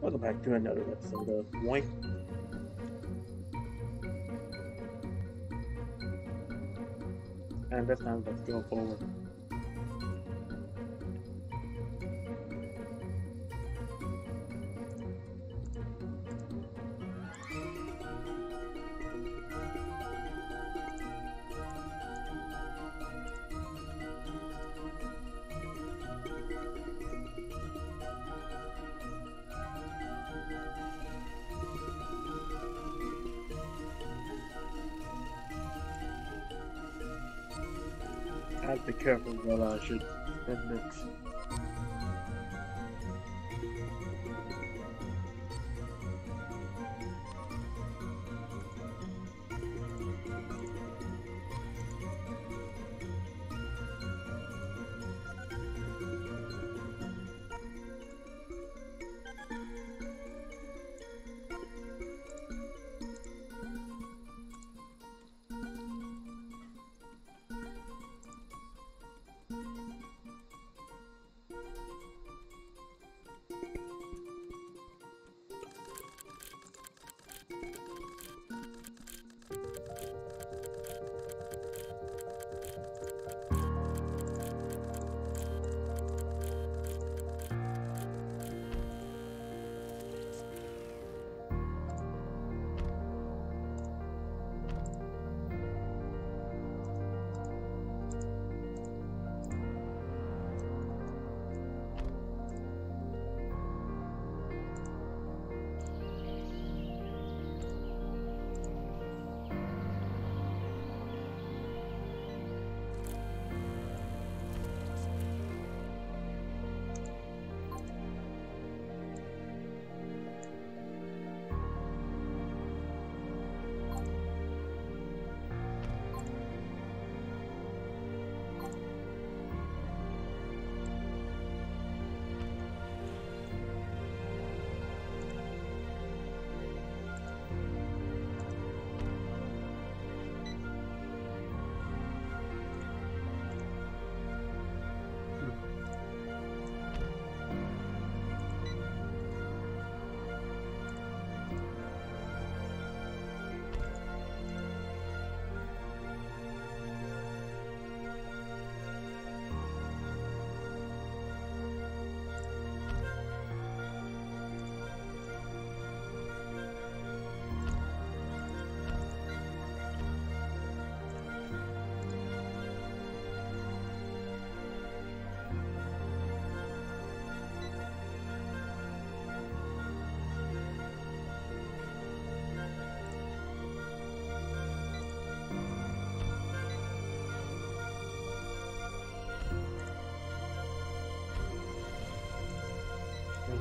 Welcome back to another episode of Moink. And this time, let's go forward.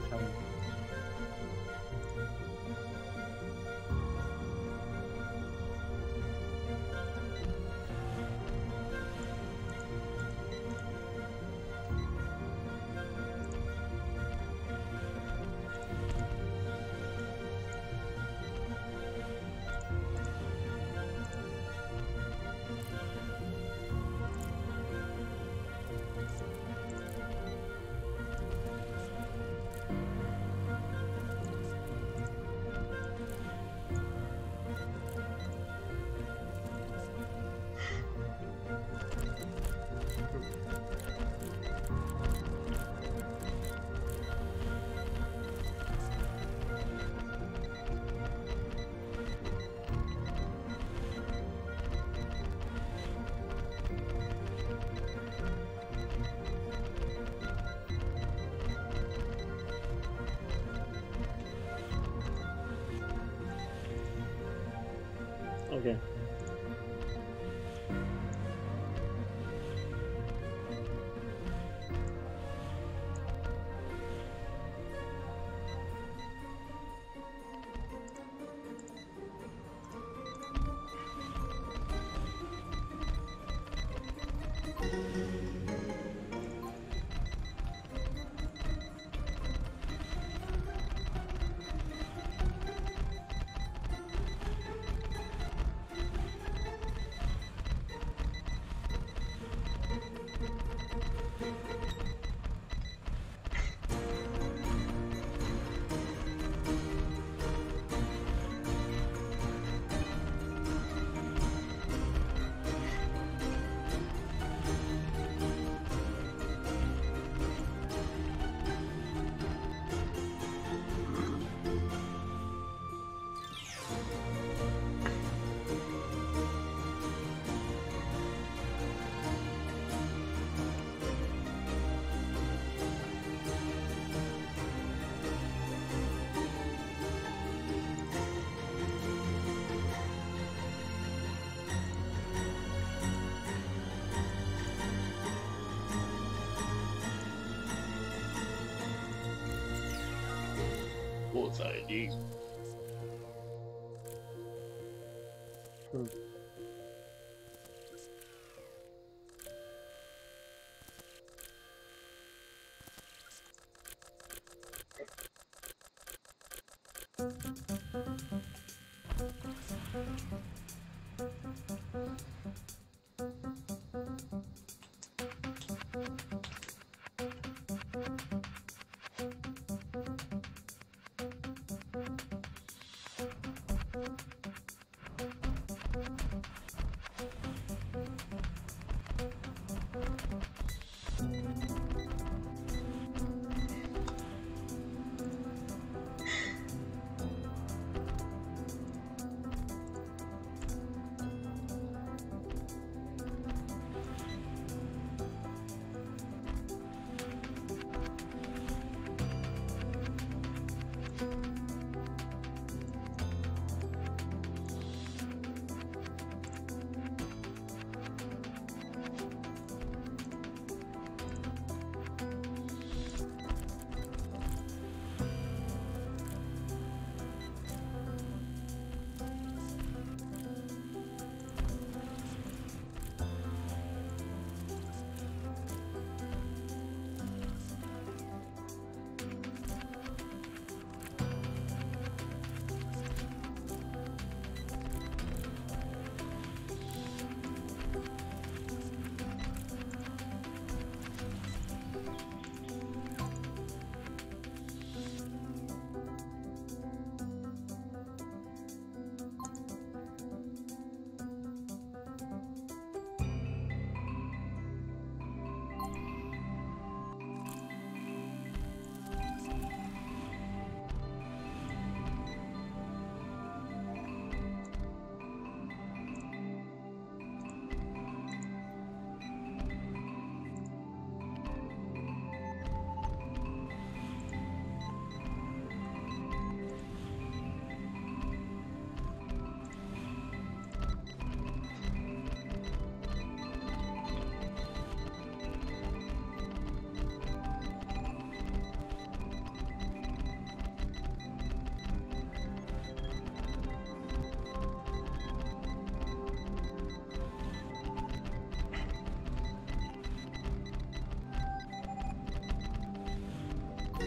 他们 Okay. bullseye, dude.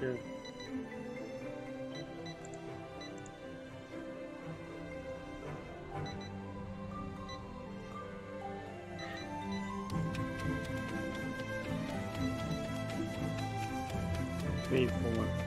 Two. Three, four.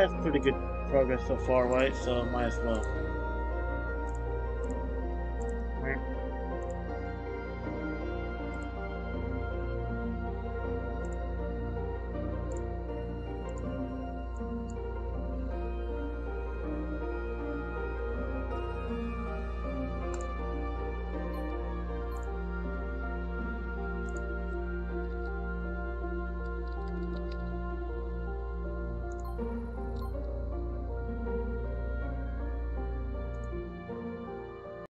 That's pretty good progress so far, right? So might as well.